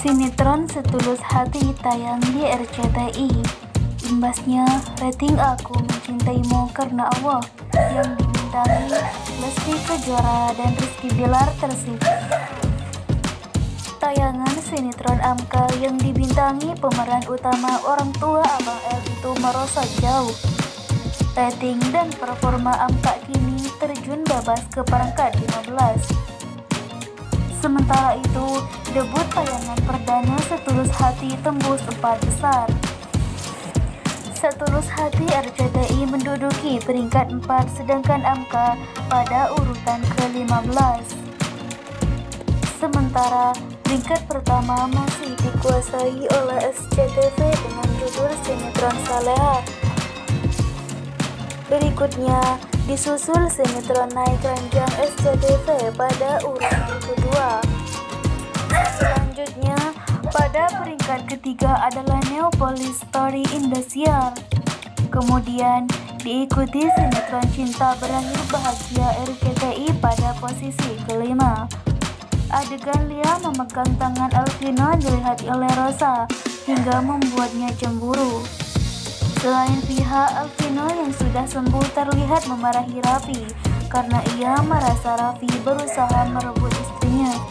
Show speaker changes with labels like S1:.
S1: Sinetron Setulus Hati tayang di RCTI. Imbasnya, rating Aku Mencintaimu Karena Allah yang dibintangi Lesti Kejora dan Rizky Bilar tersebut. Tayangan sinetron Amka yang dibintangi pemeran utama orang tua Abang L itu merosot jauh. Rating dan performa Amka kini terjun babas ke perangkat 15. Sementara itu, debut tayangan perdana Setulus Hati tembus empat besar. Setulus Hati RCTI menduduki peringkat 4 sedangkan Amka pada urutan ke-15. Sementara peringkat pertama masih dikuasai oleh SCTV dengan judul Sinetron Saleha. Berikutnya, Disusul sinetron naik ranjang SCTV pada urutan kedua. Peringkat ketiga adalah Neopolis Story Indosiar. Kemudian diikuti sinetron Cinta Berakhir Bahagia RCTI pada posisi kelima. Adegan Lia memegang tangan Alvino dilihat oleh Rosa hingga membuatnya cemburu. Selain pihak, Alvino yang sudah sembuh terlihat memarahi Raffi karena ia merasa Raffi berusaha merebut istrinya.